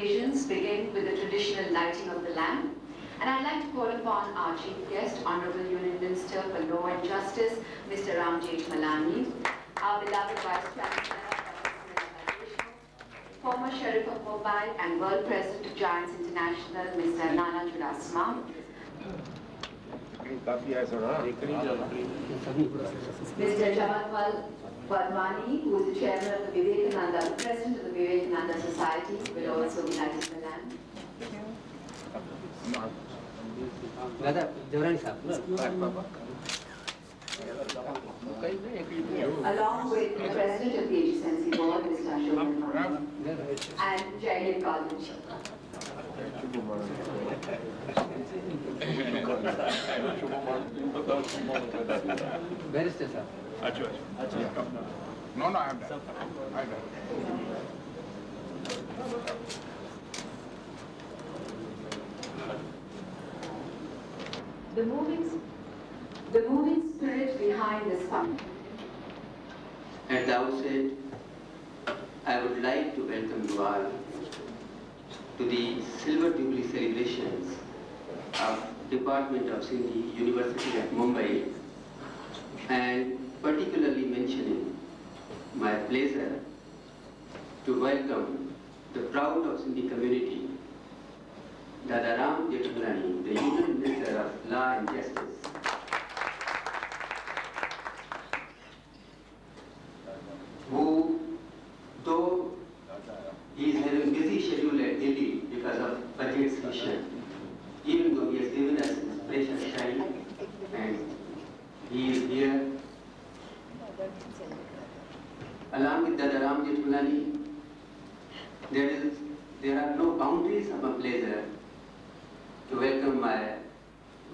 begin with the traditional lighting of the lamp, and I'd like to call upon our chief guest, Honorable Union Minister for Law and Justice, Mr. Ram Jethmalani, our beloved Vice Chancellor former Sheriff of Mumbai and World President of Giants International, Mr. Nana Chudasama, Mr. Jhamatmal Wadmani, who is the chairman of the Vivekananda, president of the Vivekananda Society, will also be lighting the lamp. दादा जवरानी साहब Along with the president of the HSNC board, Mr. Ashok Verma, no. no, I. I. The moving, the moving spirit behind this fund. And thou said, I would like to welcome you all to the Silver Jubilee celebrations of Department of Sindhi University at Mumbai and particularly mentioning my pleasure to welcome the proud of Sindhi community, Dada Ram Jethmalani, the Union Minister of Law and Justice. who, though he is having busy schedule at Delhi because of budget session, even though he has given us his precious time and he is here. Along with Dada Ram Jethmalani, there is there are no boundaries of a pleasure to welcome my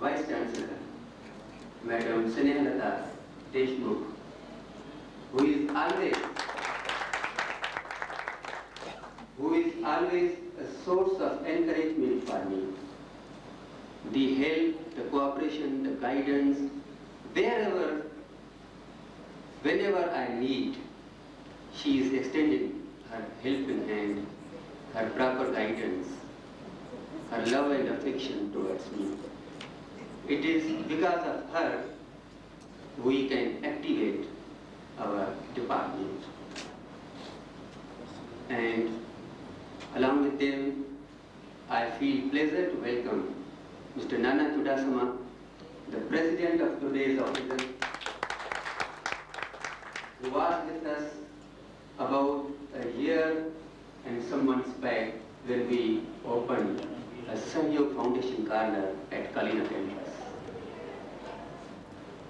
Vice Chancellor, Madam Snehalata Deshmukh, who is always who is always a source of encouragement for me. The help, the cooperation, the guidance, wherever, whenever I need, she is extending her helping hand, her proper guidance, her love and affection towards me. It is because of her we can activate our department. And along with them, I feel pleasure to welcome Mr. Nana Chudasama, the president of today's office, who was with us about a year and some months back when we opened a Sahyog Foundation Corner at Kalina campus.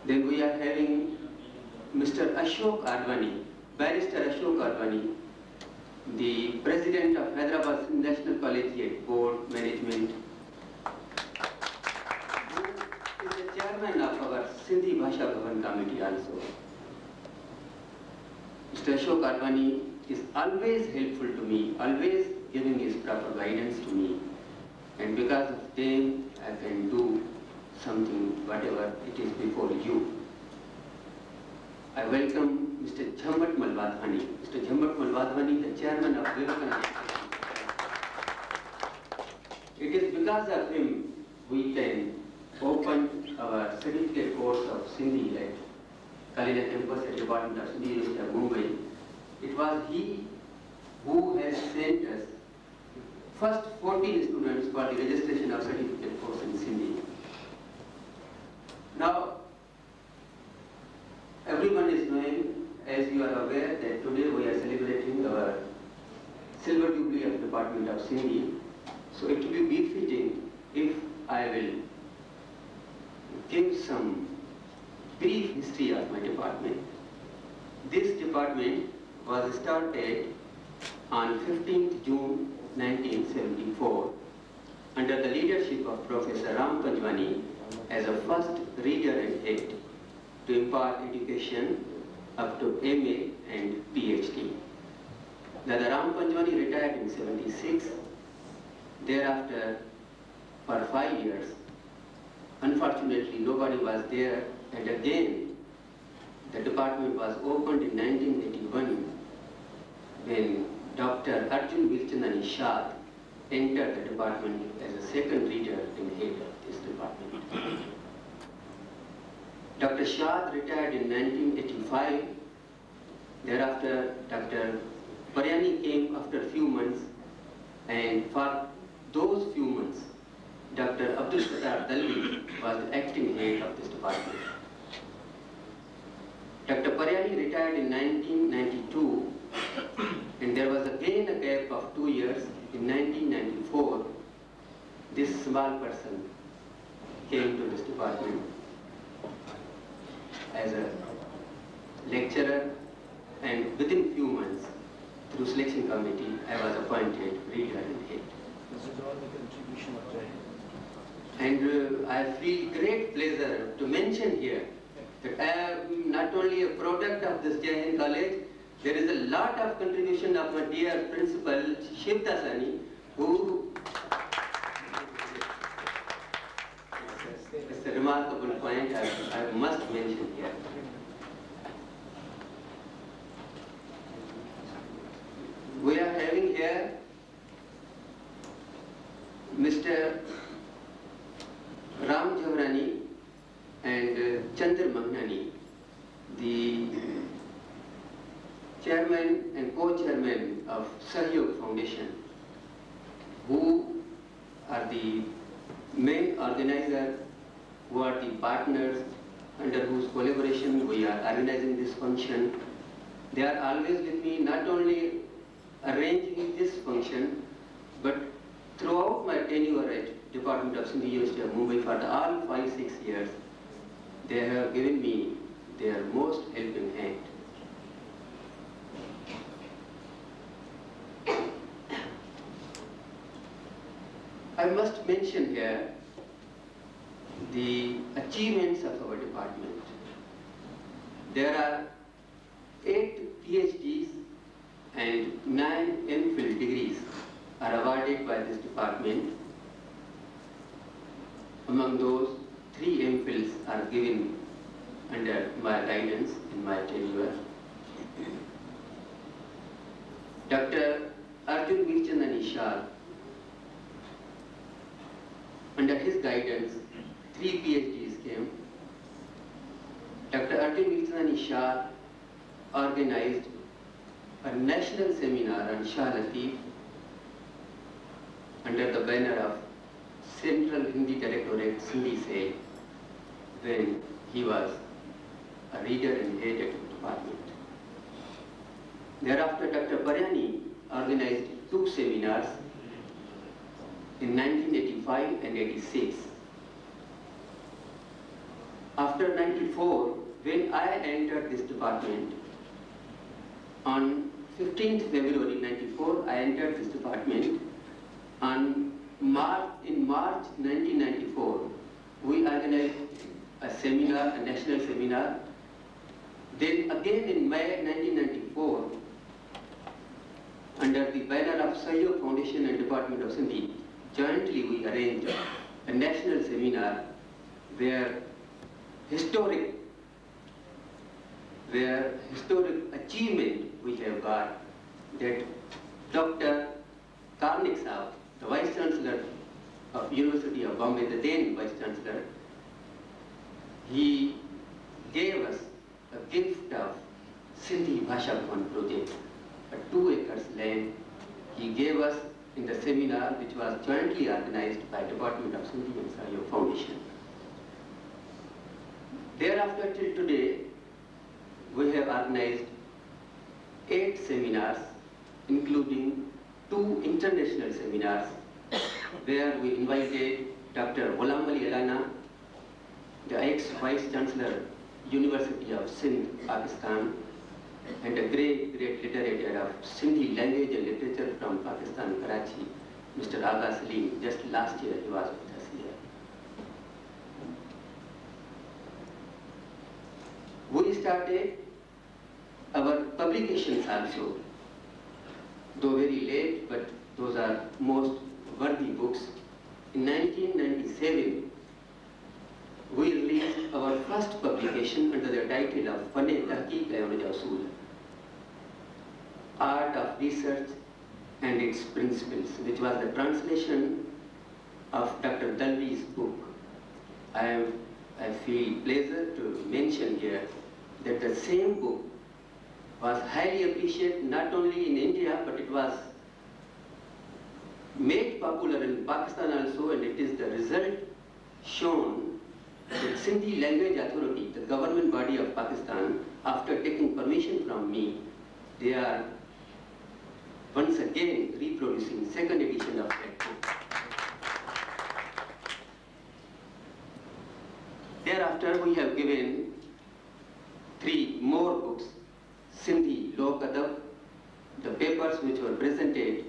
Then we are having Mr. Ashok Advani, Barrister Ashok Advani, the President of Hyderabad National Collegiate Board Management, who is the chairman of our Sindhi Bhasha Bhavan Committee also. Mr. Ashok Advani is always helpful to me, always giving his proper guidance to me. And because of them, I can do something, whatever it is before you. I welcome Mr. Jhamatmal Wadhwani. Mr. Jhamatmal Wadhwani, the chairman of Vivekananda. It is because of him we can open our certificate course of Sindhi at Kalina campus at Department of Sindhi University of Mumbai. It was he who has sent us first 14 students for the registration of certificate course in Sindhi. Now, everyone is knowing, as you are aware, that today we are celebrating our Silver Jubilee of Department of Sindhi. So it will be befitting if I will give some brief history of my department. This department was started on 15th June 1974 under the leadership of Professor Ram Panjwani as a first reader and head to impart education up to MA and PhD. Dada Ram Panjwani retired in 76. Thereafter, for five years, unfortunately nobody was there and again the department was opened in 1981 when Dr. Arjun Mirchandani Shah entered the department as a second reader and head of this department. Dr. Shah retired in 1985. Thereafter, Dr. Paryani came after a few months and for those few months, Dr. Abdul Sattar Dalvi was the acting head of this department. Dr. Paryani retired in 1992 and there was again a gap of two years. In 1994, this small person came to this department as a lecturer and within few months, through selection committee, I was appointed reader and head. This is all the contribution of Jai. And uh, I feel great pleasure to mention here that I am not only a product of this Jai Hind College, there is a lot of contribution of my dear principal Shiv Dasani, who a remarkable point I, I must mention here. We are having here Mr. Ram Jawhrani and uh, Chandra the chairman and co-chairman of Sahyog Foundation, who are the main organizer, who are the partners under whose collaboration we are organizing this function. They are always with me, not only arranging this function, but throughout my tenure at Department of Sindhi University of Mumbai for the all five, six years, they have given me their most helping hand. I must mention here the achievements of our department. There are eight PhDs and nine MPhil degrees are awarded by this department. Among those, three MPhils are given under my guidance in my tenure. Dr. Arjun Mirchandani Shah, under his guidance, three PhDs came. Dr. Arjun Mirchandani Shah organized a national seminar on Shah Latif under the banner of Central Hindi Directorate Sindhi Cell when he was a reader and head at the department. Thereafter, Dr. Paryani organized two seminars in 1985 and 86. After 94, when I entered this department, on 15th February 94, I entered this department. On March, in March 1994, we organized a seminar, a national seminar. Then again in May 1994, under the banner of Sahyog Foundation and Department of Sindhi, jointly we arranged a national seminar where historic, where historic achievement we have got that Dr. Karnik Saab, the Vice Chancellor of University of Bombay, the then Vice Chancellor, he gave us a gift of Sindhi Bhasha project, a two acres land. He gave us in the seminar which was jointly organized by Department of Sindhi and Sahyog Foundation. Thereafter till today, we have organized eight seminars, including two international seminars, where we invited Dr. Ghulam Ali Alana, the ex-Vice Chancellor, University of Sindh, Pakistan, and a great, great literary of Sindhi language and literature from Pakistan, Karachi, Mr. Agha Salim. Just last year he was with us here. We started our publications also, though very late, but those are most worthy books. In 1997, we released our first publication under the title of Fane Tahqiq Art of Research and its Principles, which was the translation of Dr. Dalvi's book. I, am, I feel pleasure to mention here that the same book was highly appreciated not only in India, but it was made popular in Pakistan also, and it is the result shown that Sindhi Language Authority, the government body of Pakistan, after taking permission from me, they are once again reproducing second edition of that book. Thereafter, we have given three more books, Sindhi Lok Adab, the papers which were presented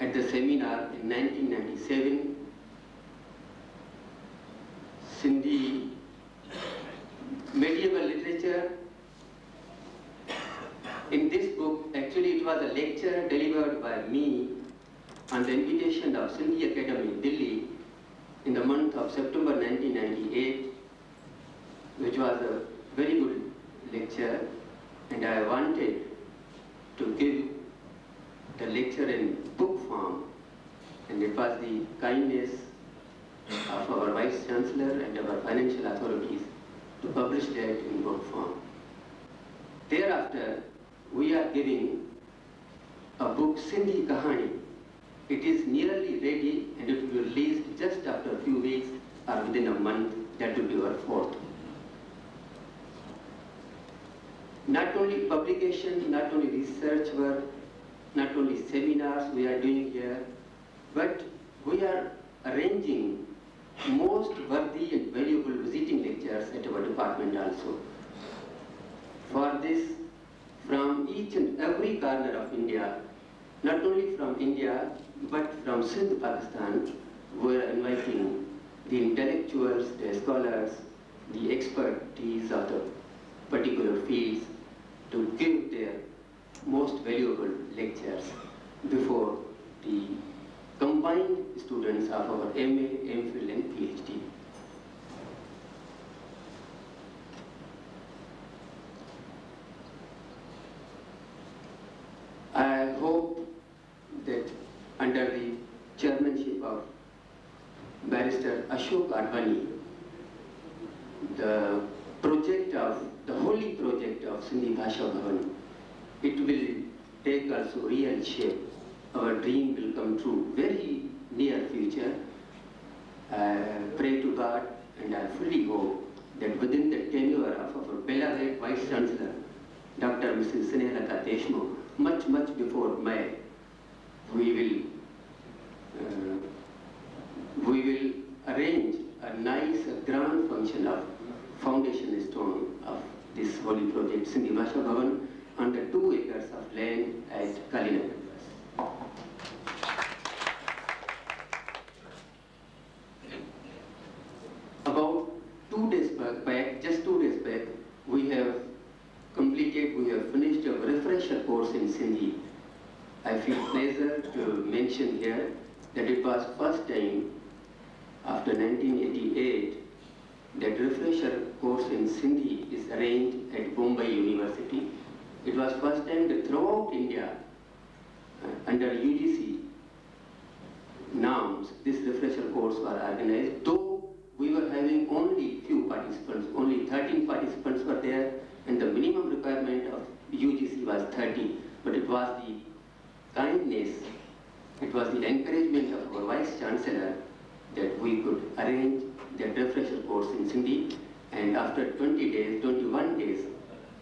at the seminar in 1997, Sindhi medieval literature. In this book, actually it was a lecture delivered by me on the invitation of Sindhi Academy, Delhi, in the month of September 1998, which was a very good lecture, and I wanted to give the lecture in book form, and it was the kindness of our Vice Chancellor and our financial authorities to publish that in book form. Thereafter, we are giving a book, Sindhi Kahani. It is nearly ready and it will be released just after a few weeks or within a month. That will be our fourth. Not only publication, not only research work, not only seminars we are doing here, but we are arranging most worthy and valuable visiting lectures at our department also. For this, from each and every corner of India, not only from India, but from Sindh, Pakistan, we are inviting the intellectuals, the scholars, the expertise of the particular fields to give their most valuable lectures before the combined students of our MA, MPhil and PhD. I hope that under the chairmanship of Barrister Ashok Advani, the project of, the holy project of Sindhi Bhasha Bhavan, it will take also real shape. Our dream will come true very near future. I pray to God and I fully hope that within the tenure of our beloved Vice Chancellor, Dr. Mrs. Snehalata Deshmukh, much, much before May, we will, uh, we will arrange a nice, a grand function of foundation stone of this holy project, Sindhi Bhasha Bhavan, under two acres of land at Kalinagar. About two days back, just two days back, we have completed, we have finished a refresher course in Sindhi. I feel pleasure to mention here that it was first time after 1988 that refresher course in Sindhi is arranged at Bombay University. It was first time that throughout India, uh, under UGC norms, this refresher course was organized, though we were having only few participants, only 13 participants were there, and the minimum requirement of UGC was 30, but it was the kindness, it was the encouragement of our Vice Chancellor that we could arrange that refresher course in Sindhi, and after 20 days, 21 days,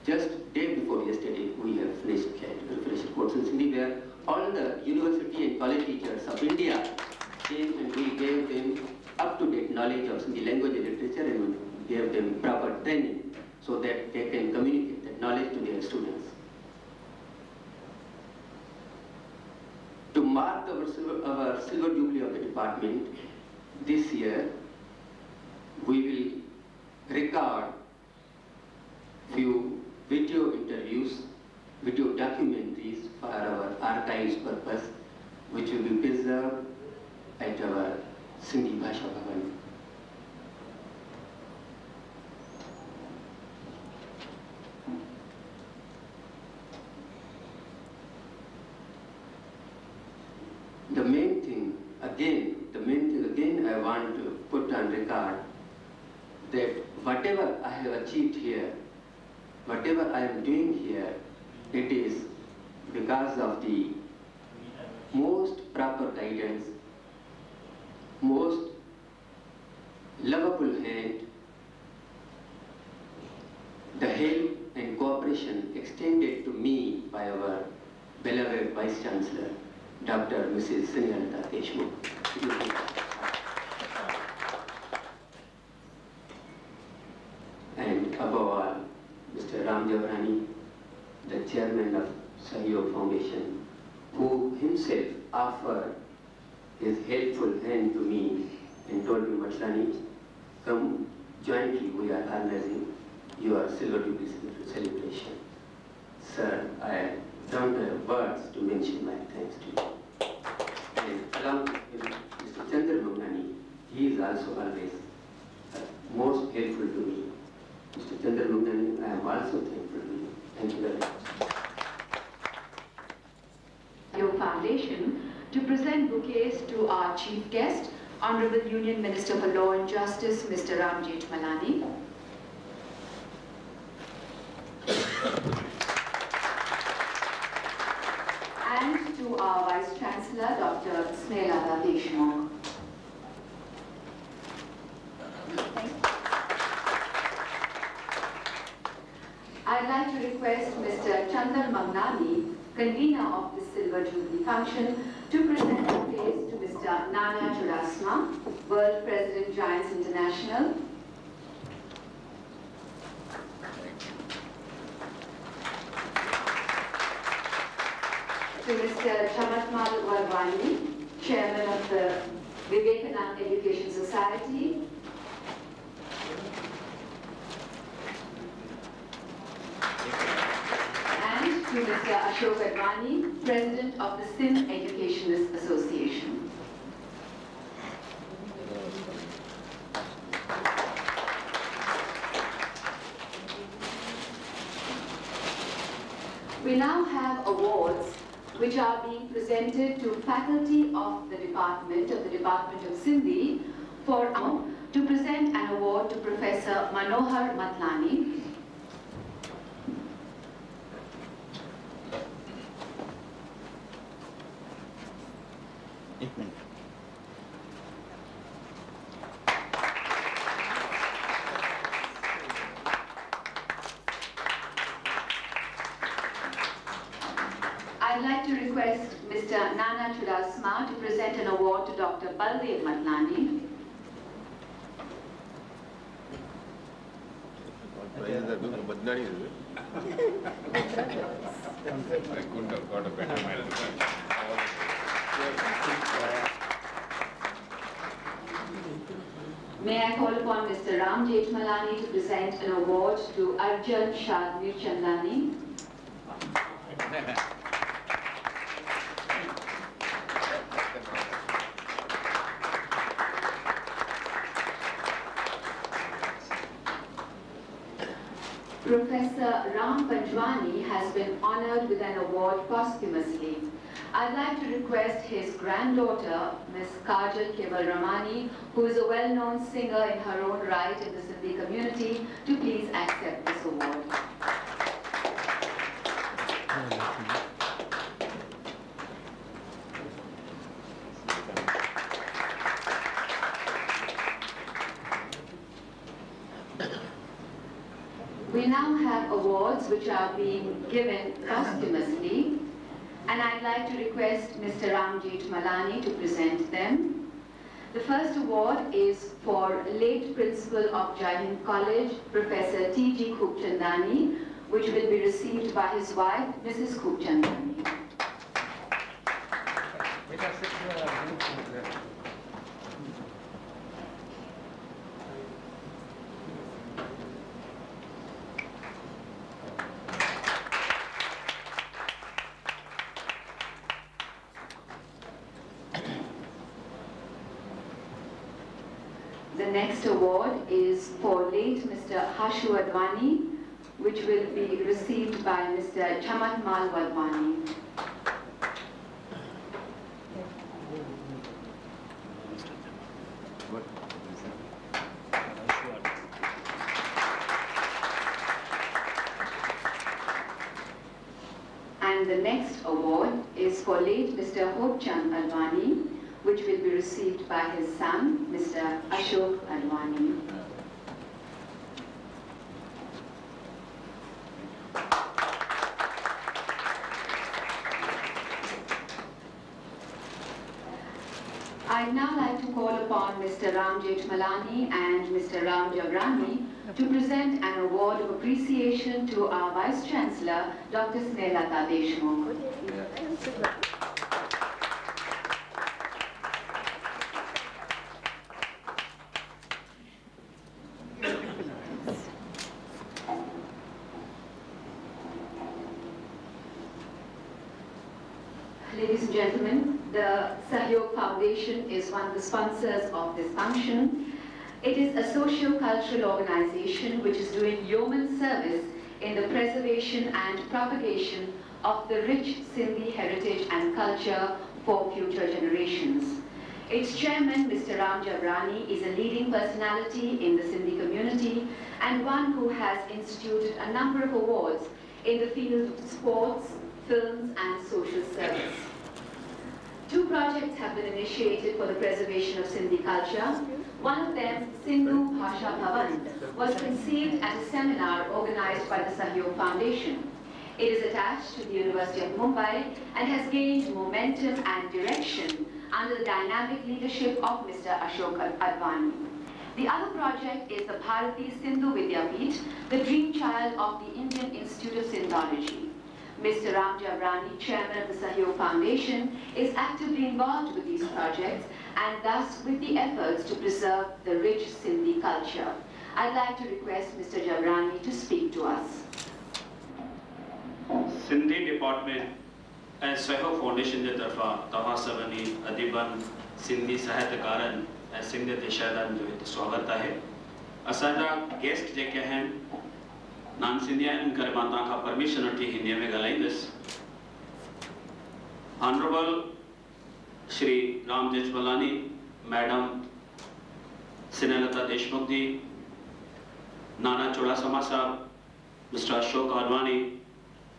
just day before yesterday, we have finished that refresher course in Sindhi, where all the university and college teachers of India came and we gave them up-to-date knowledge of Sindhi language and literature and we gave them proper training so that they can communicate that knowledge to their students. To mark our silver, our silver jubilee of the department, this year we will record few video interviews, video documentaries for our archives purpose, which will be preserved at our Sindhi Bhasha Bhavan. The main thing, again, the main thing again I want to put on record that whatever I have achieved here whatever I am doing here, it is because of the most proper guidance, most lovable hand, the help and cooperation extended to me by our beloved Vice Chancellor, Dr. Mrs. Snehalata Deshmukh. And above all, Mr. Ram Jawhrani, the chairman of Sahyog Foundation, who himself offered his helpful hand to me and told me, Matlani, come jointly we are organizing your Silver Jubilee celebration. Sir, I don't have words to mention my thanks to you. And along with Mr. Chandra Magnani, he is also always uh, most helpful to me. Mr. Chandra Magnani, I am also thankful to you. Thank you very much. Your Foundation to present bouquets to our chief guest, Honorable Union Minister for Law and Justice, Mr. Ram Malani. And to our Vice Chancellor, Dr. Snehalata Deshmukh. I'd like to request Mr. Chandar Magnani, convener of the Silver Jubilee function, to present the place to Mr. Nana Chudasama, World President Giants International. To Mr. Jhamatmal Wadhwani, Chairman of the Vivekanand Education Society. and to Mr. Ashok Advani, President of the Sindh Educationists Association. We now have awards which are being presented to faculty of the department, of the Department of Sindhi, for um, to present an award to Professor Manohar Matlani, Ram Jethmalani to present an award to Arjun Shad Mirchandani. Professor Ram Panjwani has been honored with an award posthumously. I'd like to request his granddaughter, Ms. Kajal Keval Ramani, who is a well-known singer in her own right in the Sindhi community, to please accept this award. We now have awards which are being given posthumously, and I'd like to request Mr. Ram Jethmalani to present them. The first award is for late principal of Jaihind College, Professor T.G. Khubchandani, which will be received by his wife, Mrs. Khubchandani. The next award is for late Mr. Hashu Advani, which will be received by Mr. Jhamatmal. And the next award is for late Mr. Hopchand Advani, which will be received by his son, Mr. Ashok Advani. I'd now like to call upon Mr. Ram Jethmalani and Mr. Ram Jawhrani to present an award of appreciation to our Vice Chancellor, Dr. Snehalata Deshmukh. Ladies and gentlemen, the Sahyog Foundation is one of the sponsors of this function. It is a socio-cultural organization which is doing yeoman service in the preservation and propagation of the rich Sindhi heritage and culture for future generations. Its chairman, Mr. Ram Jawhrani, is a leading personality in the Sindhi community and one who has instituted a number of awards in the field of sports, films and social service. Two projects have been initiated for the preservation of Sindhi culture. One of them, Sindhu Bhasha Bhavan, was conceived at a seminar organized by the Sahyog Foundation. It is attached to the University of Mumbai and has gained momentum and direction under the dynamic leadership of Mr. Ashok Advani. The other project is the Bharati Sindhu Vidyapeeth, the dream child of the Indian Institute of Sindhology. Mr. Ram Jawhrani, chairman of the Sahyog Foundation, is actively involved with these projects and thus with the efforts to preserve the rich Sindhi culture. I'd like to request Mr. Jawhrani to speak to us. Sindhi Department ऐं सहो foundation जे तरफ़ां तव्हां सभिनी अदीबनि सिंधी साहित्यकारनि ऐं सिंध ते शाइरनि hai. हिते स्वागतु आहे असांजा गेस्ट जेके नान सिंधी आहिनि करे माँ तव्हां परमिशन वठी हिंदीअ में ॻाल्हाईंदुसि honourable Shri Ram Jethmalani, madam Snehlata Deshmukh ji, Nana Chudasama sahab, mister Ashok Advani,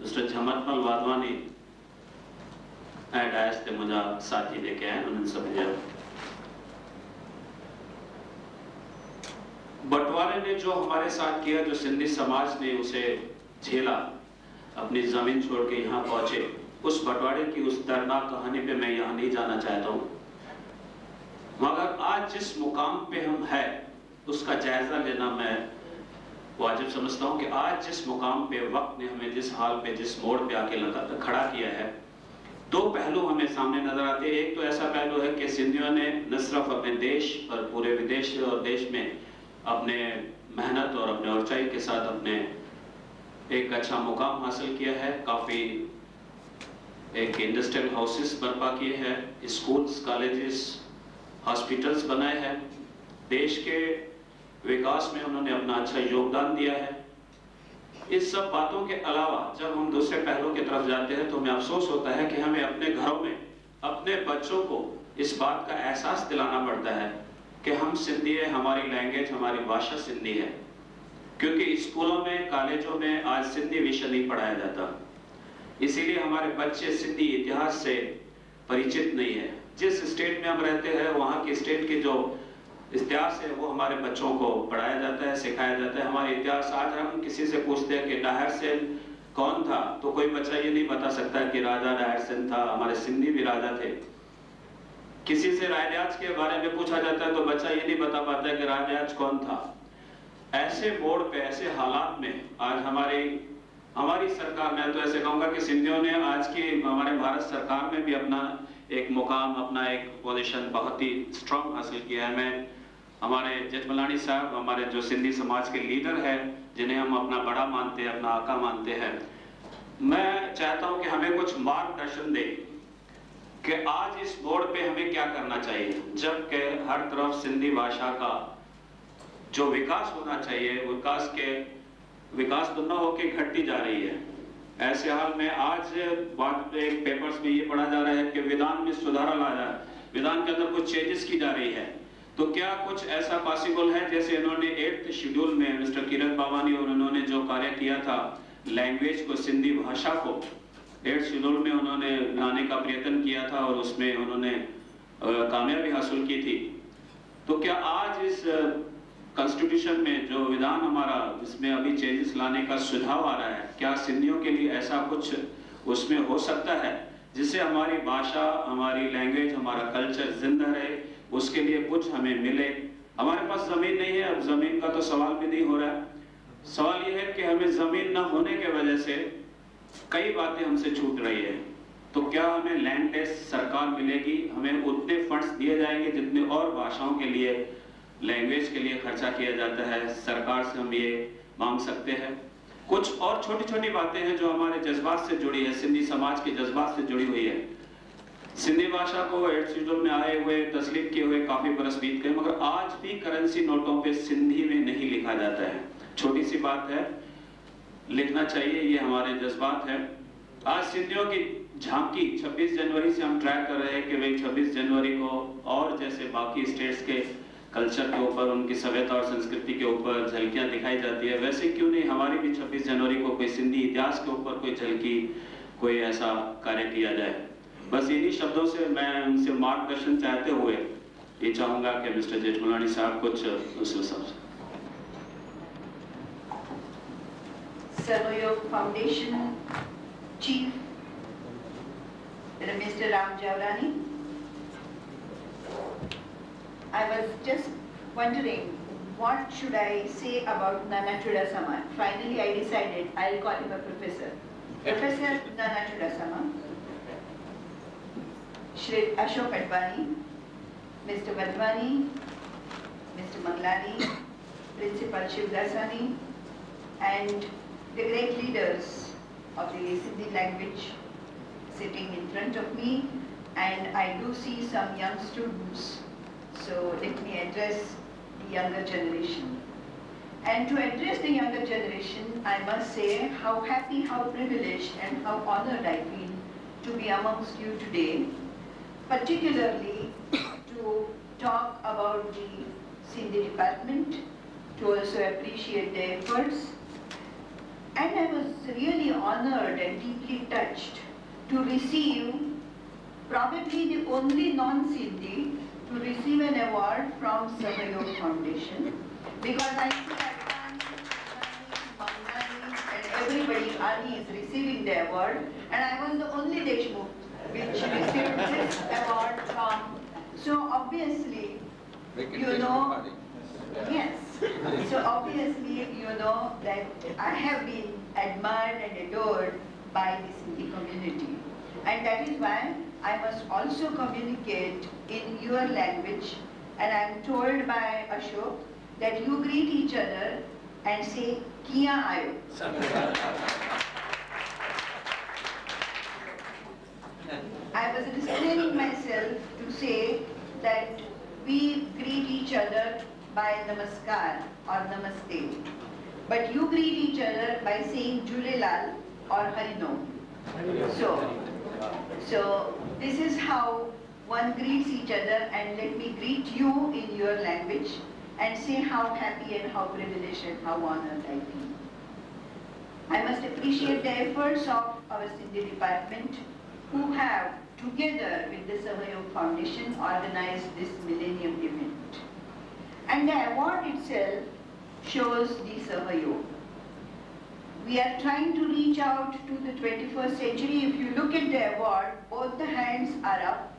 mister Jhamatmal Wadhwani ऐं डायस ते साथी जेके आहिनि उन्हनि सभिनी जा बंटवारे ने जो हमारे साथ किया, जो सिंधी समाज ने उसे झेला, अपनी ज़मीन छोड़ के यहाँ पहुँचे, उस बंटवारे की उस दर्दनाक कहानी पे मैं यहाँ नहीं जाना चाहता हूँ। मगर आज जिस मुकाम पे हम हैं, उसका जायजा लेना मैं वाजिब समझता हूँ कि आज जिस मुकाम पे, वक्त ने हमें जिस हाल पे, जिस मोड़ पे आके लगा खड़ा किया है, दो पहलू हमें सामने नज़र आते हैं। एक तो ऐसा पहलू है कि सिंधियों ने न सिर्फ़ अपने देश और पूरे विदेश और देश में अपने मेहनत और अपने ऊंचाई के साथ अपने एक अच्छा मुकाम हासिल किया है। काफ़ी एक इंडस्ट्रियल हाउसेस बर्पा किए हैं स्कूल्स कॉलेजेस हॉस्पिटल्स बनाए हैं। देश के विकास में उन्होंने अपना अच्छा योगदान दिया है। इस सब बातों के अलावा जब हम दूसरे पहलू की तरफ़ जाते हैं तो हमें अफसोस होता है कि हमें अपने घरों में अपने बच्चों को इस बात का एहसास दिलाना पड़ता है कि हम सिंधी है, हमारी लैंग्वेज हमारी भाषा सिंधी है। क्योंकि स्कूलों में, कॉलेजों में आज सिंधी विषय नहीं पढ़ाया जाता। इसीलिए हमारे बच्चे सिंधी इतिहास से परिचित नहीं है। जिस स्टेट में हम रहते हैं, वहाँ के स्टेट के जो इतिहास है, वो हमारे बच्चों को पढ़ाया जाता है, सिखाया जाता है। हमारे इतिहास आज हम किसी से पूछते हैं कि डाहर सेन कौन था? तो कोई बच्चा ये नहीं बता सकता कि राजा डाहर सेन था। हमारे सिंधी भी राजा थे। किसी से राय रायराज के बारे में पूछा जाता है तो बच्चा ये नहीं बता पाता कि राय रायराज कौन था। ऐसे मोड़ पे, ऐसे हालात में आज हमारी हमारी सरकार, मैं तो ऐसे कहूँगा कि सिंधियों ने आज की हमारे भारत सरकार में भी अपना एक मुकाम, अपना एक पोजीशन बहुत ही स्ट्रांग हासिल किया है। मैं, हमारे जेठमलानी साहब, हमारे जो सिंधी समाज के लीडर है, जिन्हें हम अपना बड़ा मानते हैं, अपना आका मानते हैं, मैं चाहता हूँ कि हमें कुछ मार्गदर्शन दे। कि आज इस बोर्ड पे हमें क्या करना चाहिए? जबकि हर तरफ़ सिंधी भाषा का जो विकास होना चाहिए, विकास के, विकास तो न होके घटती जा रही है। ऐसे हाल में आज बात एक पेपर्स में ये पढ़ा जा रहा है कि विधान में सुधारा लाया विधान के अंदर कुछ चेंजेस की जा रही है। तो क्या कुछ ऐसा पॉसिबल है जैसे इन्होंने एट्थ शेड्यूल में मिस्टर किरण बावानी और उन्होंने जो कार्य किया था लैंग्वेज को, सिंधी भाषा को एट्थ शेड्यूल में उन्होंने लाने का प्रयत्न किया था और उसमें उन्होंने कामयाबी हासिल की थी। तो क्या आज इस कॉन्स्टिट्यूशन में जो विधान हमारा, जिसमें अभी चेंजेस लाने का सुझाव आ रहा है, क्या सिंधियों के लिए ऐसा कुछ उसमें हो सकता है, जिससे हमारी भाषा, हमारी लैंग्वेज हमारा कल्चर ज़िंदा रहे, उसके लिए कुछ हमें मिले? हमारे पास ज़मीन नहीं है, अब ज़मीन का तो सवाल भी नहीं हो रहा। है सवाल यह है कि हमें ज़मीन न होने के वजह से कई बातें हमसे छूट रही है। तो क्या हमें लैंड टेस्ट सरकार मिलेगी? हमें उतने फंड्स दिए जाएँगे जितने और भाषाओं के लिए लैंग्वेज के लिए खर्चा किया जाता है। सरकार से हम ये मांग सकते हैं। कुछ और छोटी छोटी बातें हैं जो हमारे जज्बात से जुड़ी है। सिंधी समाज के जज्बात से जुड़ी हुई है। सिंधी भाषा को एड शेड्यूल में आए हुए, तस्लीम किए हुए काफ़ी बरस बीत गए, मगर आज भी करेंसी नोटों पे सिंधी में नहीं लिखा जाता है। छोटी सी बात है लिखना चाहिए, ये हमारे जज्बात है। आज सिंधियों की झांकी 26 जनवरी से हम ट्रैक कर रहे हैं कि भाई 26 जनवरी को और जैसे बाकी स्टेट्स के कल्चर के ऊपर, उनकी सभ्यता और संस्कृति के ऊपर झलकियाँ दिखाई जाती है, वैसे क्यों नहीं हमारी भी 26 जनवरी को कोई सिंधी इतिहास के ऊपर कोई झलकी, कोई ऐसा कार्य किया जाए। बस इन्हीं शब्दों से मैं उनसे मार्गदर्शन चाहते हुए ये चाहूँगा कि मिस्टर जेठमलानी साहब कुछ उस हिसाब से। Sahyog Foundation Chief, Mr. Ram Jawhrani. I was just wondering what should I say about Nana Chudasama. Finally, I decided I'll call him a professor. Professor Nana Chudasama. Shri Ashok Advani, Mr. Wadhwani, Mr. Manglani, Principal Shivdasani, and the great leaders of the Sindhi language sitting in front of me and I do see some young students so let me address the younger generation. And to address the younger generation, I must say how happy, how privileged and how honored I feel to be amongst you today, particularly to talk about the Sindhi department, to also appreciate their efforts and I was really honored and deeply touched to receive probably the only non-Sindhi to receive an award from Sahyog Foundation because I see and everybody, Ali is receiving the award and I was the only Deshmukh which received this award from. So obviously, you know, yes. So obviously, you know that I have been admired and adored by the Sindhi community. And that is why I must also communicate in your language. And I am told by Ashok that you greet each other and say, Kia ayo. I was restraining myself to say that we greet each other by namaskar or namaste. But you greet each other by saying Jhulelal or Harino. So, so this is how one greets each other and let me greet you in your language and say how happy and how privileged and how honored I feel. I must appreciate the efforts of our Sindhi department who have together with the Sahyog Foundation organized this Millennium event. And the award itself shows the Sahyog. We are trying to reach out to the 21st century. If you look at the award, both the hands are up.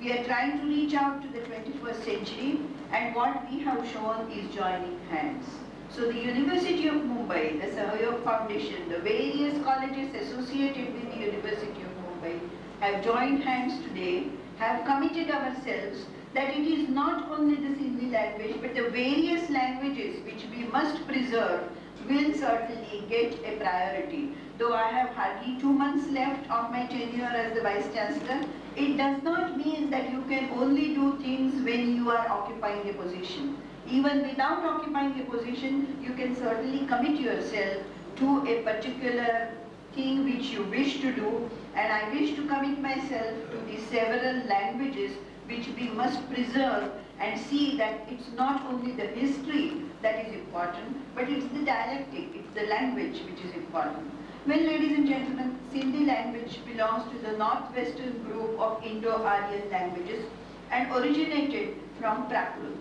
We are trying to reach out to the 21st century and what we have shown is joining hands. So the University of Mumbai, the Sahayog Foundation, the various colleges associated with the University of Mumbai have joined hands today, have committed ourselves that it is not only the Sindhi language but the various languages which we must preserve will certainly get a priority. Though I have hardly two months left of my tenure as the Vice Chancellor, it does not mean that you can only do things when you are occupying a position. Even without occupying a position, you can certainly commit yourself to a particular thing which you wish to do and I wish to commit myself to the several languages which we must preserve and see that it's not only the history that is important, but it's the dialectic, it's the language which is important. Well, ladies and gentlemen, Sindhi language belongs to the northwestern group of Indo-Aryan languages and originated from Prakrit.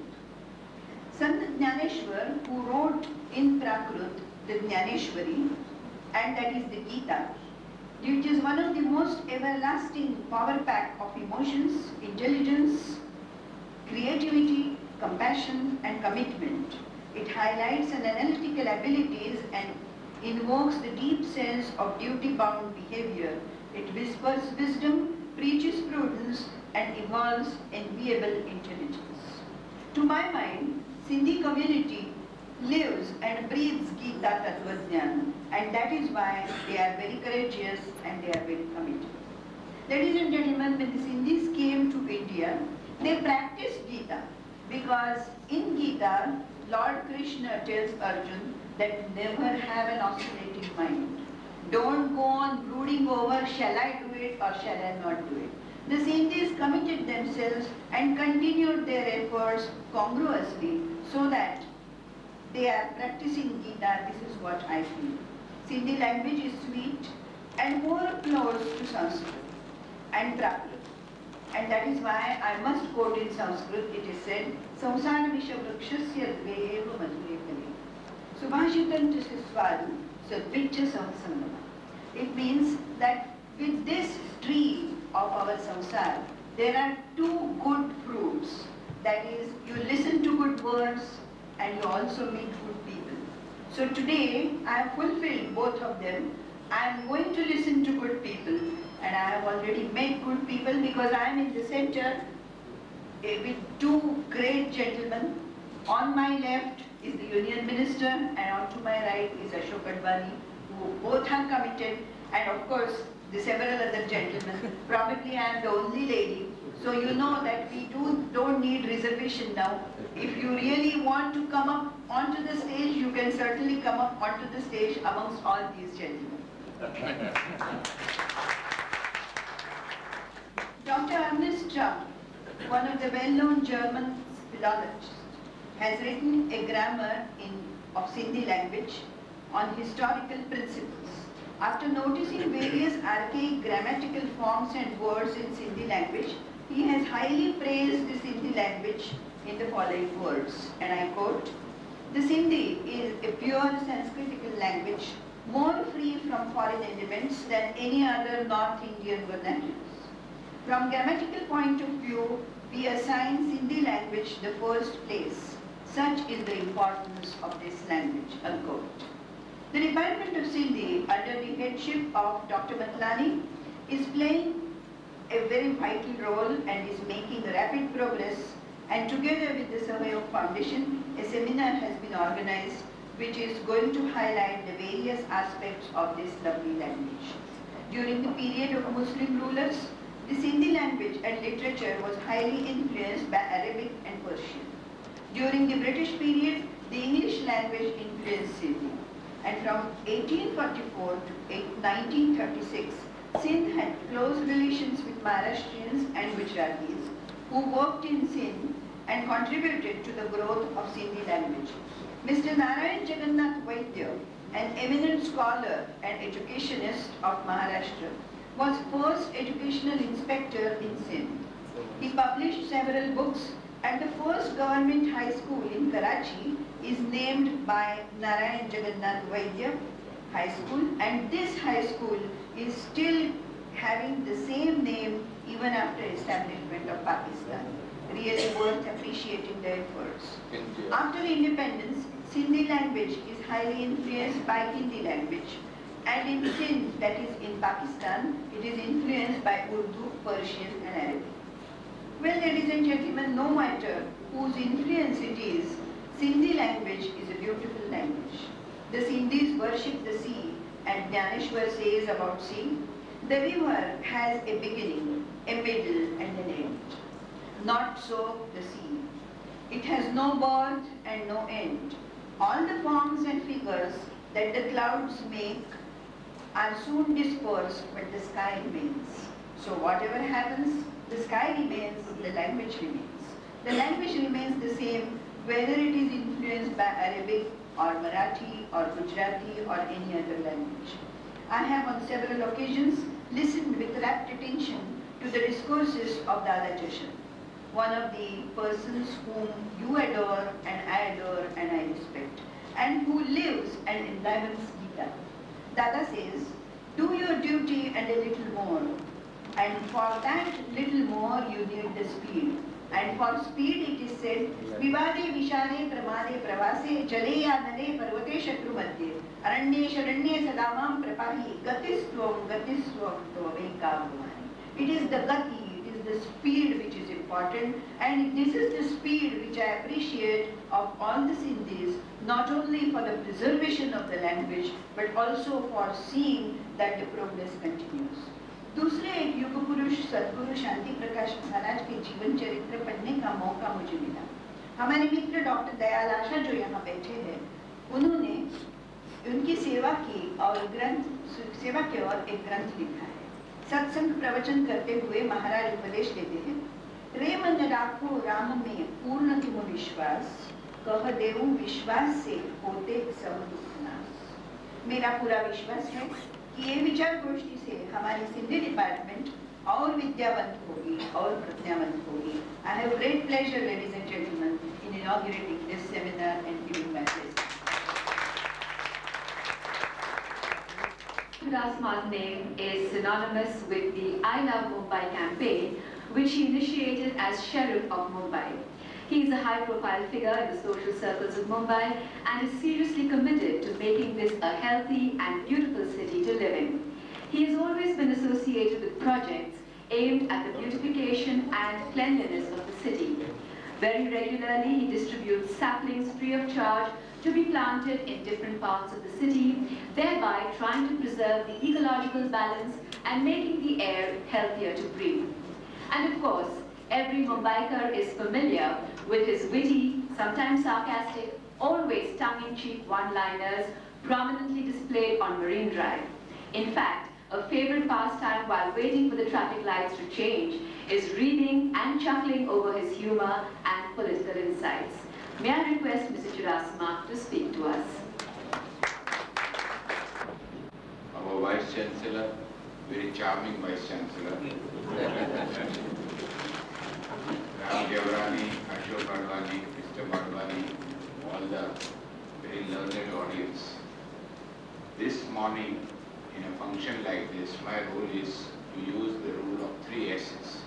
Sant Jnaneshwar, who wrote in Prakrit the Jnaneshwari, and that is the Gita, which is one of the most everlasting power pack of emotions, intelligence, creativity, compassion and commitment. It highlights an analytical abilities and invokes the deep sense of duty-bound behavior. It whispers wisdom, preaches prudence and evolves enviable intelligence. To my mind, Sindhi community lives and breathes Gita Tatvajnana and that is why they are very courageous and they are very committed. Ladies and gentlemen, when the Sindhis came to India, they practiced Gita because in Gita, Lord Krishna tells Arjun that never have an oscillating mind. Don't go on brooding over shall I do it or shall I not do it. The Sindhis committed themselves and continued their efforts congruously so that they are practicing Gita, this is what I feel. Sindhi language is sweet and more close to Sanskrit and Prakrit. And that is why I must quote in Sanskrit, it is said, Samsara Vishavrakshasya Dveyevu Madhurye Kale. Subhashitam Tishiswaru Sadvicha Samsangama. It means that with this tree of our samsara, there are two good fruits. That is, you listen to good words and you also meet good people. So today, I have fulfilled both of them. I am going to listen to good people and I have already met good people because I am in the center eh, with two great gentlemen. On my left is the Union Minister and on to my right is Ashok Advani who both are committed and of course the several other gentlemen. Probably I am the only lady. So you know that we do, don't need reservation now. If you really want to come up onto the stage, you can certainly come up onto the stage amongst all these gentlemen. Dr. Ernest Trumpp, one of the well-known German philologists, has written a grammar in, of Sindhi language on historical principles. After noticing various archaic grammatical forms and words in Sindhi language, he has highly praised the Sindhi language in the following words, and I quote, The Sindhi is a pure Sanskritical language, more free from foreign elements than any other North Indian vernaculars. From grammatical point of view, we assign Sindhi language the first place. Such is the importance of this language, unquote. The Department of Sindhi, under the headship of Dr. Matlani, is playing a very vital role and is making rapid progress and together with the Sahyog Foundation, a seminar has been organized which is going to highlight the various aspects of this lovely language. During the period of Muslim rulers, the Sindhi language and literature was highly influenced by Arabic and Persian. During the British period, the English language influenced Sindhi. And from 1844 to 1936, Sindh had close relations with Maharashtrians and Gujaratis who worked in Sindh and contributed to the growth of Sindhi language. Mr. Narayan Jagannath Vaidya, an eminent scholar and educationist of Maharashtra, was first educational inspector in Sindh. He published several books and the first government high school in Karachi is named by Narayan Jagannath Vaidya High School and this high school is still having the same name even after establishment of Pakistan. Really worth appreciating their efforts. After independence, Sindhi language is highly influenced by Hindi language. And in Sindh, that is in Pakistan, it is influenced by Urdu, Persian and Arabic. Well, ladies and gentlemen, no matter whose influence it is, Sindhi language is a beautiful language. The Sindhis worship the sea and Jnaneshwar says about sea, the river has a beginning, a middle and an end. Not so the sea. It has no birth and no end. All the forms and figures that the clouds make are soon dispersed, but the sky remains. So whatever happens, the sky remains, the language remains. The language remains the same whether it is influenced by Arabic or Marathi or Gujarati or any other language. I have on several occasions listened with rapt attention to the discourses of Dada Jashan, one of the persons whom you adore and I adore and I respect, and who lives and enlivens Gita. Dada says, do your duty and a little more, and for that little more you need the speed. And for speed it is said, Vivade Vishade Pramade Pravase Jale Nale Parvate Shatru Madhye Aranye Sharanye Sadamam Prapahi Gatiswam Gatiswam Tvaveka It is the gati, it is the speed which is important and this is the speed which I appreciate of all the Sindhis not only for the preservation of the language but also for seeing that the progress continues. दूसरे एक युग पुरुष सदगुरु शांति प्रकाश महाराज के जीवन चरित्र पढ़ने का मौका मुझे मिला। हमारे मित्र डॉक्टर दयाल आशा जो यहाँ बैठे हैं, उन्होंने उनकी सेवा की और ग्रंथ, सेवा के और एक ग्रंथ लिखा है। सत्संग प्रवचन करते हुए महाराज उपदेश देते हैं रे मन राखो राम में पूर्ण तुम विश्वास, कह देव विश्वास से होते सब दुख नाश। मेरा पूरा विश्वास है। कि ये विचार गोष्ठी से हमारी सिंधी डिपार्टमेंट और विद्यावंत होगी और प्रज्ञावंत होगी I have great pleasure ladies and gentleman in inaugurating this seminar and giving my present Rasma's name is synonymous with the I Love Mumbai campaign, which he initiated as Sheriff of Mumbai. He is a high-profile figure in the social circles of Mumbai and is seriously committed to making this a healthy and beautiful city to live in. He has always been associated with projects aimed at the beautification and cleanliness of the city. Very regularly, he distributes saplings free of charge to be planted in different parts of the city, thereby trying to preserve the ecological balance and making the air healthier to breathe. And of course, every Mumbaiker is familiar with his witty, sometimes sarcastic, always tongue-in-cheek one-liners prominently displayed on Marine Drive. In fact, a favorite pastime while waiting for the traffic lights to change is reading and chuckling over his humor and political insights. May I request Mr. Chudasama to speak to us. Our Vice Chancellor, very charming Vice Chancellor. Jawhrani, Ashok Advani, Mr. Madhwani, all the very learned audience. This morning, in a function like this, my role is to use the rule of three S's.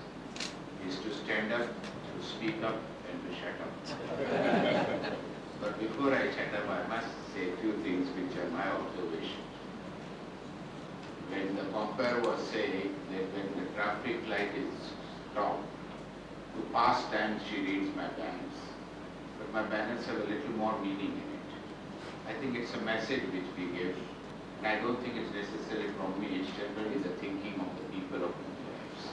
Is to stand up, to speak up, and to shut up. but before I shut up, I must say a few things which are my observation. When the compare was saying that when the traffic light is stopped, to pass time she reads my banners. But my banners have a little more meaning in it. I think it's a message which we give. And I don't think it's necessary from me, it's generally the thinking of the people of my lives.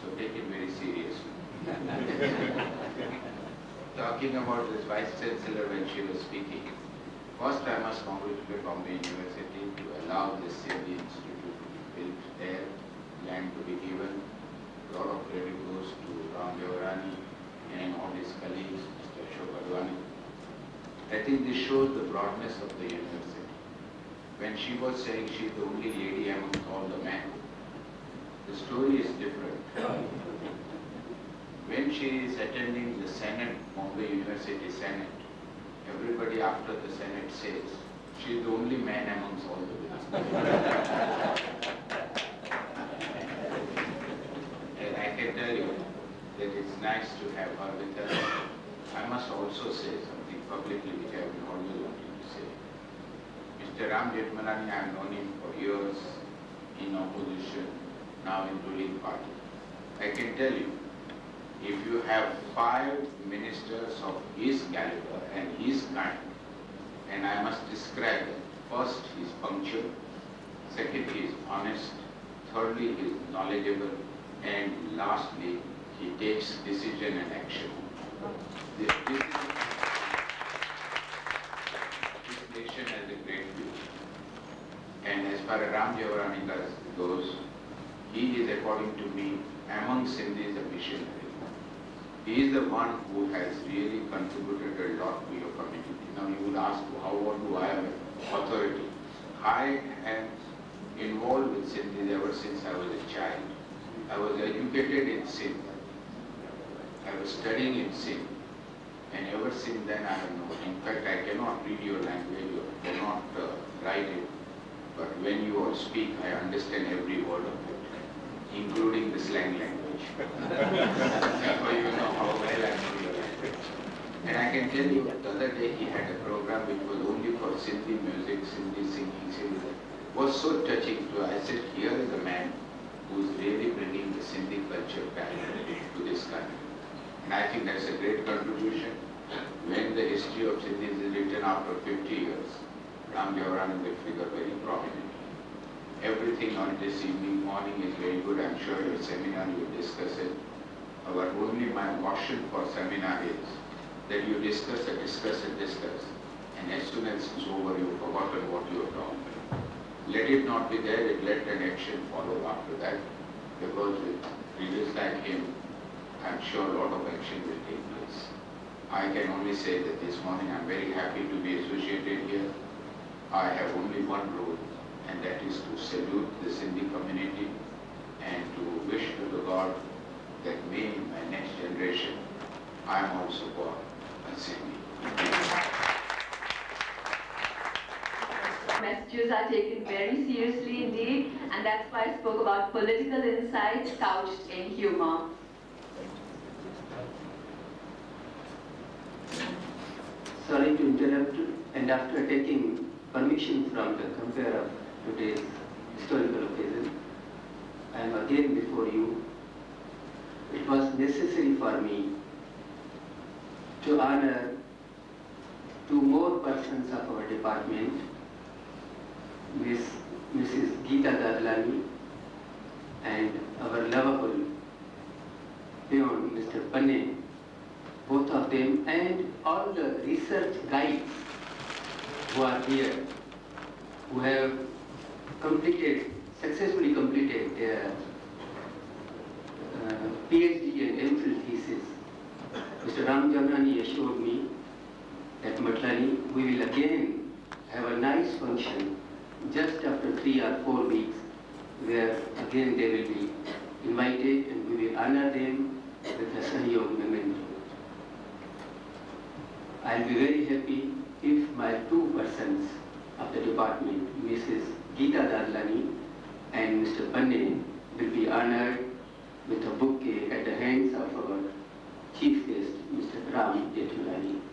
So take it very seriously. Talking about this Vice Chancellor when she was speaking, first I must congratulate Bombay University to allow this Sindhi Institute to be built there, land to be given. A lot of credit goes to Ram Jawhrani and all his colleagues, Mr. Ashok. I think this shows the broadness of the university. When she was saying she's the only lady amongst all the men, the story is different. When she is attending the Senate, Bombay University Senate, everybody after the Senate says, she's the only man amongst all the women. I can tell you that it's nice to have her with us. I must also say something publicly which I have been always wanting to say. Mr. Ram Jethmalani, I have known him for years in opposition, now in ruling party. I can tell you, if you have five ministers of his caliber and his kind, and I must describe them. First, he is punctual. Second, he is honest. Thirdly, he is knowledgeable. And lastly, he takes decision and action. This, this, is, this nation has a great future. And as far as Ram Jawhrani goes, he is, according to me, among Sindhis a visionary. He is the one who has really contributed a lot to your community. Now you would ask, how do I have authority? I am involved with Sindhis ever since I was a child. I was educated in Sindh. I was studying in Sindh. And ever since then I have known. In fact, I cannot read your language or cannot uh, write it. But when you all speak, I understand every word of it, including the slang language. so you know how well I know your language. And I can tell you, the other day he had a program which was only for Sindhi music, Sindhi singing, Sindhi. was so touching to I said, here is a man who is really bringing the Sindhi culture back to this country. And I think that's a great contribution. When the history of Sindhi is written after 50 years, Ram Javaran will figure very prominently. Everything on this evening morning is very good. I'm sure your seminar you discuss it. Our only my motion for seminar is that you discuss and discuss and discuss. And as soon as it's over, you've forgotten what you have done. Let it not be there, let an action follow after that. Because with leaders like him, I'm sure a lot of action will take place. I can only say that this morning I'm very happy to be associated here. I have only one role, and that is to salute the Sindhi community and to wish to the God that may my next generation I am also born a Sindhi. Messages are taken very seriously indeed, and that's why I spoke about political insights couched in humor. Sorry to interrupt, and after taking permission from the compare of today's historical occasion, I am again before you. It was necessary for me to honor two more persons of our department, Miss, Mrs. Geeta Dadlani and our lovable peon, Mr. Panne, both of them, and all the research guides who are here, who have completed, successfully completed their uh, PhD and MPhil thesis. Mr. Ram Jawhrani assured me that Matlani, we will again have a nice function just after three or four weeks where again they will be invited and we will honor them with a Sahyog memento. I'll be very happy if my two persons of the department, Mrs. Geeta Dadlani and Mr. Panne, will be honored with a bouquet at the hands of our chief guest, Mr. Ram Jethmalani.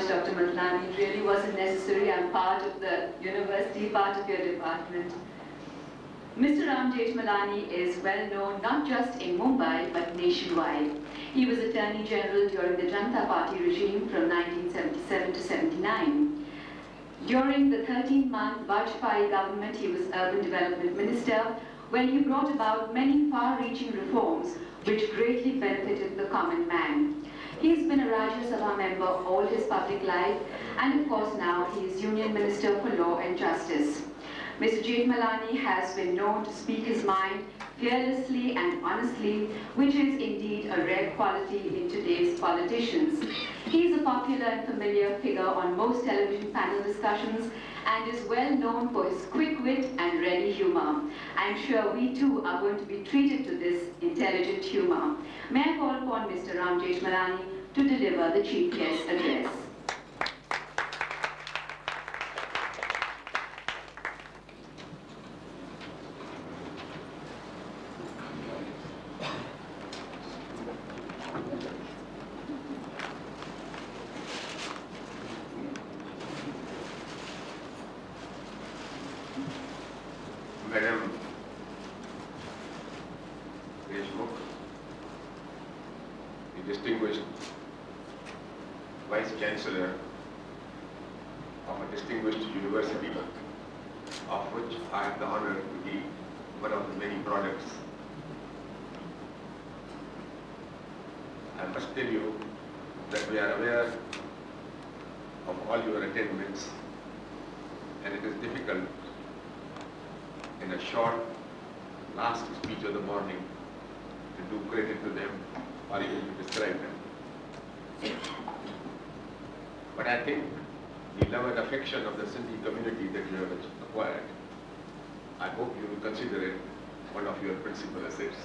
Much, Dr. Matlani. It really wasn't necessary. I'm part of the university, part of your department. Mr. Ram Jethmalani is well known not just in Mumbai but nationwide. He was Attorney General during the Janata Party regime from 1977 to 79. During the 13-month Vajpayee government, he was Urban Development Minister when he brought about many far-reaching reforms which greatly benefited the common man. He's been a Rajya Sabha member all his public life and of course now he is Union Minister for Law and Justice. Mr. Jethmalani has been known to speak his mind fearlessly and honestly, which is indeed a rare quality in today's politicians. He is a popular and familiar figure on most television panel discussions and is well known for his quick wit and ready humor. I'm sure we too are going to be treated to this intelligent humor. May I call upon Mr. Ram Jethmalani to deliver the Chief Guest address. Madam Deshmukh, the distinguished Vice Chancellor of a distinguished university, of which I have the honor to be one of the many products. I must tell you that we are aware of all your attainments and it is difficult in a short last speech of the morning to do credit to them or even to describe them. But I think the love and affection of the Sindhi community that you have acquired, I hope you will consider it one of your principal assets.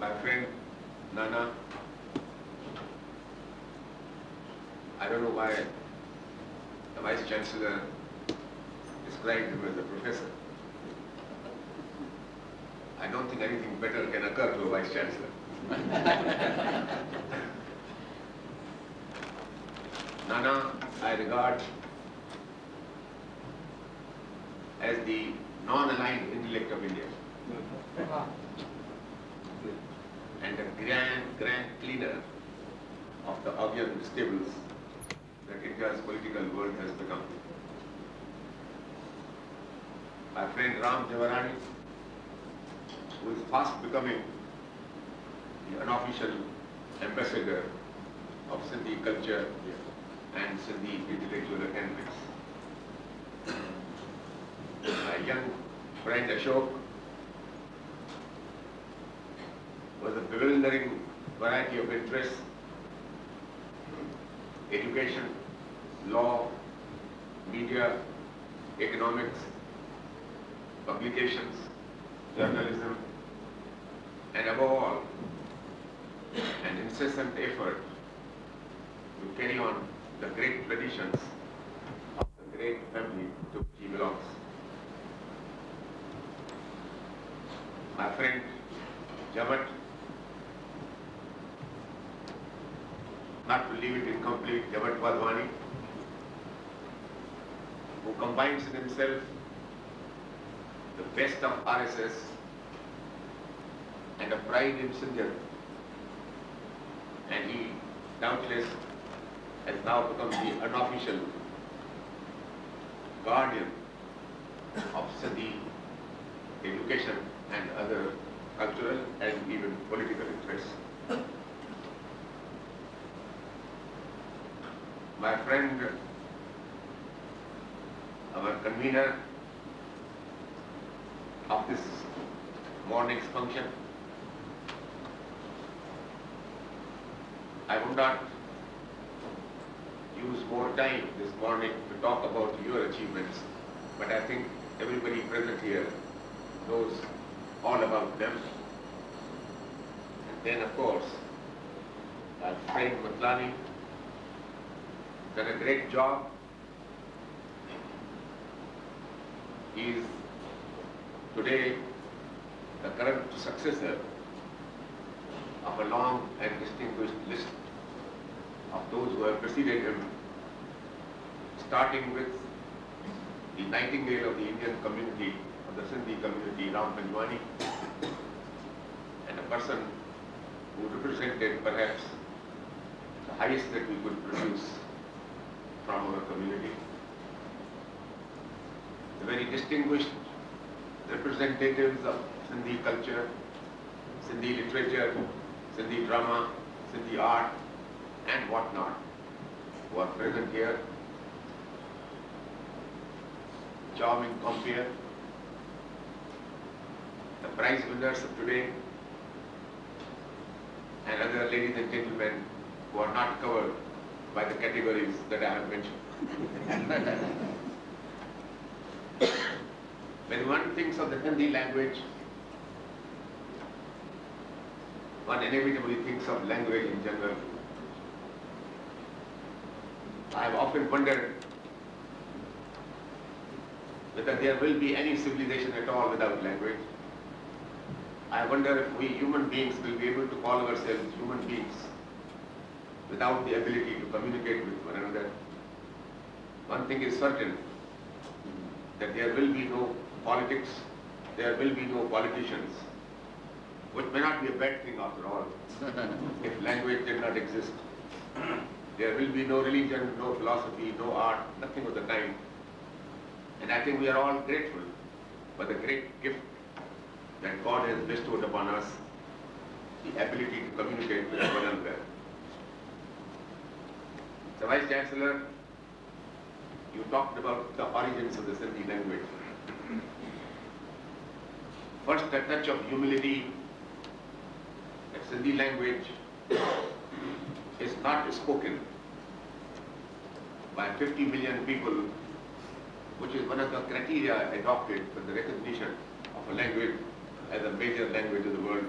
My friend Nana I don't know why the Vice Chancellor described him as a professor. I don't think anything better can occur to a Vice Chancellor. Nana, I regard as the non-aligned intellect of India grand, grand cleaner of the Augean stables that India's political world has become. My friend Ram Jawhrani, who is fast becoming the unofficial ambassador of Sindhi culture and Sindhi intellectual attainments. My young friend Ashok was a bewildering variety of interests hmm, education, law, media, economics, publications, journalism, and above all, an incessant effort to carry on the great traditions of the great family to which he belongs. My friend Jamat not to leave it incomplete, Jamat Wadhwani, who combines in himself the best of RSS and a pride in Sindhya. And he doubtless has now become the unofficial guardian of Sindhi education and other cultural and even political interests. My friend, our convener of this morning's function. I would not use more time this morning to talk about your achievements, but I think everybody present here knows all about them. And then, of course, our friend Matlani, done a great job. He is today the current successor of a long and distinguished list of those who have preceded him, starting with the Nightingale of the Indian community, of the Sindhi community, Ram Panjwani, and a person who represented perhaps the highest that we could produce from our community. The very distinguished representatives of Sindhi culture, Sindhi literature, Sindhi drama, Sindhi art, and whatnot, who are present here. Charming compeer, the prize winners of today, and other ladies and gentlemen who are not covered by the categories that I have mentioned. when one thinks of the Hindi language, one inevitably thinks of language in general. I have often wondered whether there will be any civilization at all without language. I wonder if we human beings will be able to call ourselves human beings without the ability to communicate with one another. One thing is certain, that there will be no politics, there will be no politicians, which may not be a bad thing after all, if language did not exist. There will be no religion, no philosophy, no art, nothing of the kind. And I think we are all grateful for the great gift that God has bestowed upon us, the ability to communicate with one another. The Vice Chancellor, you talked about the origins of the Sindhi language. First, a touch of humility. The Sindhi language is not spoken by 50 million people, which is one of the criteria adopted for the recognition of a language as a major language of the world.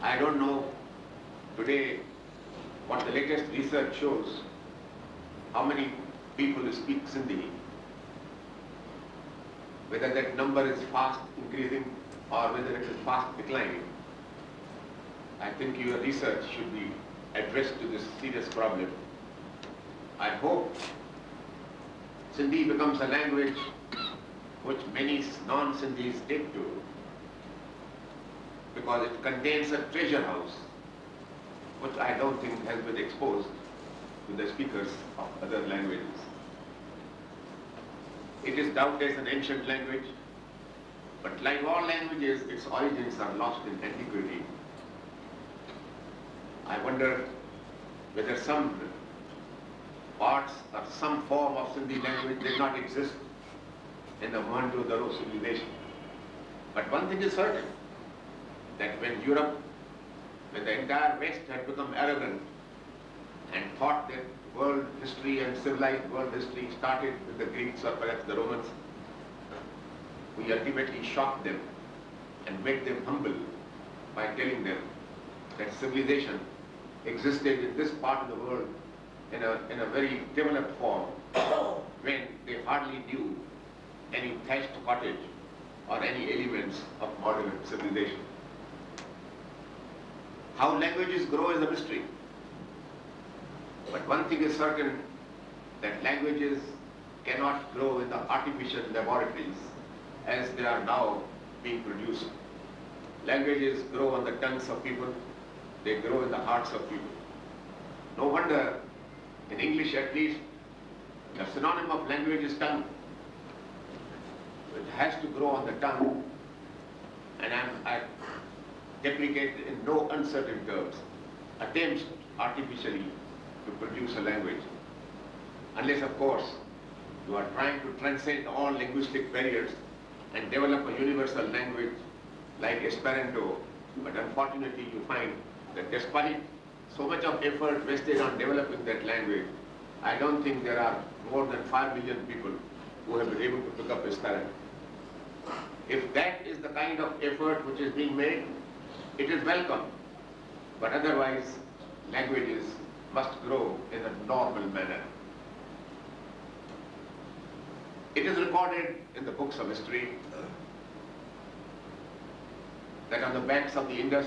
I don't know today what the latest research shows, how many people speak Sindhi, whether that number is fast increasing or whether it is fast declining. I think your research should be addressed to this serious problem. I hope Sindhi becomes a language which many non-Sindhis take to because it contains a treasure house which I don't think has been exposed to the speakers of other languages. It is doubtless an ancient language, but like all languages, its origins are lost in antiquity. I wonder whether some parts or some form of Sindhi language did not exist in the Mohenjo-daro civilization. But one thing is certain, that when Europe, when the entire West had become arrogant and thought that world history and civilized world history started with the Greeks or perhaps the Romans, we ultimately shocked them and made them humble by telling them that civilization existed in this part of the world in a, in a very developed form when they hardly knew any thatched cottage or any elements of modern civilization. How languages grow is a mystery. But one thing is certain, that languages cannot grow in the artificial laboratories as they are now being produced. Languages grow on the tongues of people, they grow in the hearts of people. No wonder, in English at least, the synonym of language is tongue. It has to grow on the tongue, and I'm, I deprecate in no uncertain terms, attempts artificially to produce a language. Unless, of course, you are trying to transcend all linguistic barriers and develop a universal language like Esperanto. But unfortunately, you find that despite so much of effort wasted on developing that language, I don't think there are more than 5 million people who have been able to pick up Esperanto. If that is the kind of effort which is being made, it is welcome. But otherwise, languages must grow in a normal manner. It is recorded in the books of history that on the banks of the Indus,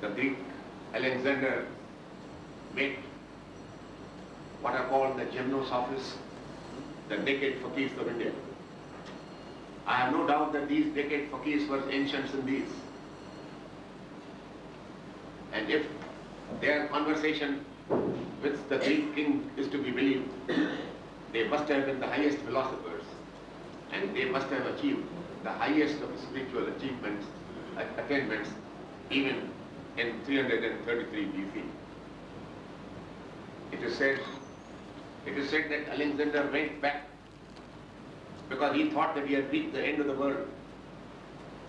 the Greek Alexander made what are called the Gymnosophists, the naked fakirs of India. I have no doubt that these decade fakirs were ancient Sindhis. And if their conversation with the Greek king is to be believed, they must have been the highest philosophers and they must have achieved the highest of spiritual achievements, attainments, even in 333 BC. It is said, it is said that Alexander went back because he thought that he had reached the end of the world.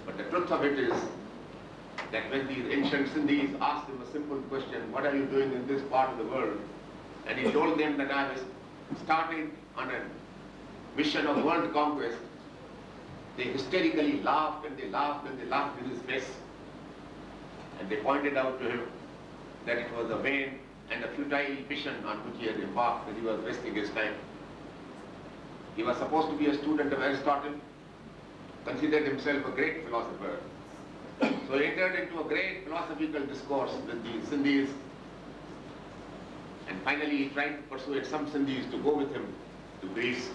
But the truth of it is that when these ancient Sindhis asked him a simple question, what are you doing in this part of the world? And he told them that I was starting on a mission of world conquest. They hysterically laughed and they laughed and they laughed in his face. And they pointed out to him that it was a vain and a futile mission on which he had embarked, that he was wasting his time. He was supposed to be a student of Aristotle, considered himself a great philosopher. So he entered into a great philosophical discourse with the Sindhis and finally he tried to persuade some Sindhis to go with him to Greece.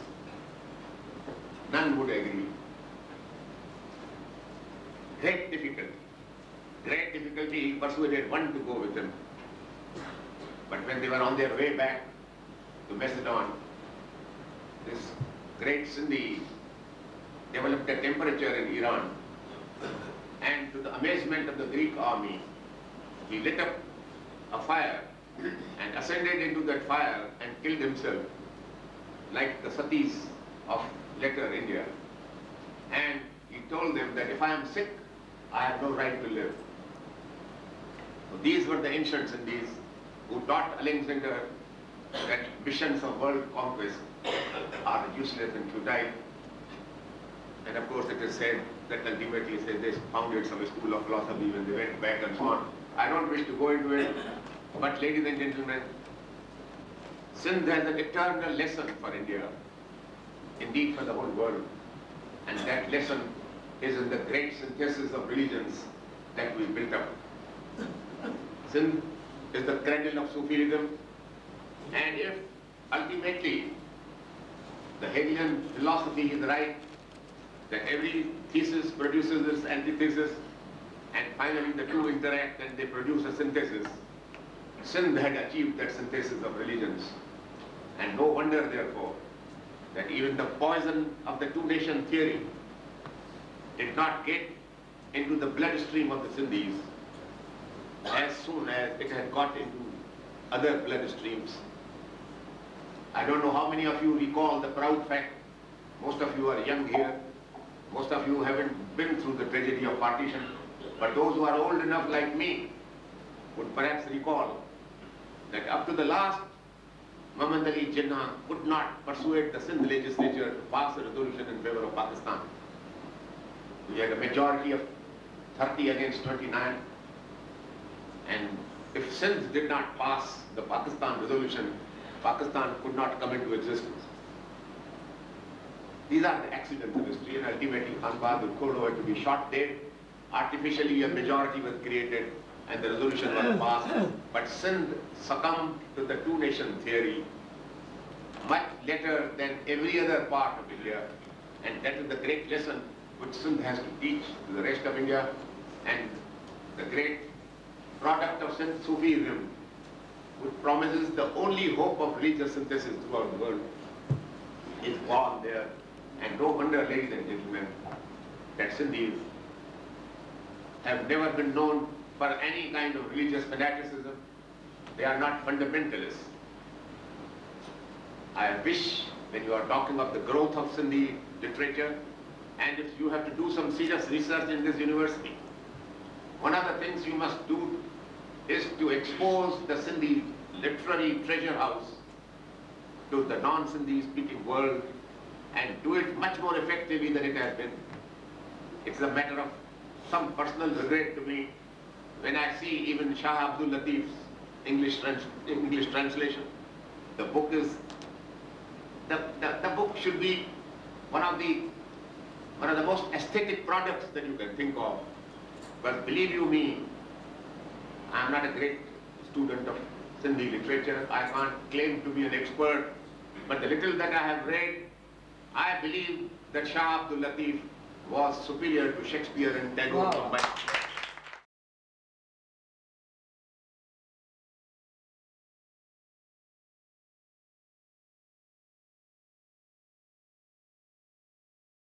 None would agree. Great difficulty. Great difficulty, he persuaded one to go with him. But when they were on their way back to Macedon, this great Sindhi developed a temperature in Iran and to the amazement of the Greek army, he lit up a fire and ascended into that fire and killed himself like the satis of later India. And he told them that if I am sick, I have no right to live. So these were the ancients and these who taught Alexander that missions of world conquest are useless and futile. And of course it is said that ultimately say they founded some school of philosophy when they went back and so on. I don't wish to go into it, but ladies and gentlemen, Sindh has an eternal lesson for India, indeed for the whole world. And that lesson is in the great synthesis of religions that we built up. Sindh is the cradle of Sufism, and if ultimately the Hegelian philosophy is right, that every thesis produces its antithesis, and finally the two interact and they produce a synthesis. Sindh had achieved that synthesis of religions. And no wonder, therefore, that even the poison of the two-nation theory did not get into the bloodstream of the Sindhis as soon as it had got into other bloodstreams. I don't know how many of you recall the proud fact, most of you are young here, most of you haven't been through the tragedy of partition, but those who are old enough like me would perhaps recall that up to the last, Muhammad Ali Jinnah could not persuade the Sindh legislature to pass a resolution in favor of Pakistan. We had a majority of 30 against 29, and if Sindh did not pass the Pakistan resolution, Pakistan could not come into existence. These are the accidents of history and ultimately Khan Bahadur had to be shot dead. Artificially a majority was created and the resolution was passed. But Sindh succumbed to the two-nation theory much later than every other part of India. And that is the great lesson which Sindh has to teach to the rest of India. And the great product of Sindh Sufism, which promises the only hope of religious synthesis throughout the world, is born there. And no wonder, ladies and gentlemen, that Sindhis have never been known for any kind of religious fanaticism. They are not fundamentalists. I wish when you are talking of the growth of Sindhi literature, and if you have to do some serious research in this university, one of the things you must do is to expose the Sindhi literary treasure house to the non-Sindhi speaking world and do it much more effectively than it has been. It's a matter of some personal regret to me when I see even Shah Abdul Latif's English, trans English translation. The book is, the, the, the book should be one of the one of the most aesthetic products that you can think of. But believe you me, I am not a great student of Sindhi literature. I can't claim to be an expert. But the little that I have read, I believe that Shah Abdul Latif was superior to Shakespeare and Tagore Wow.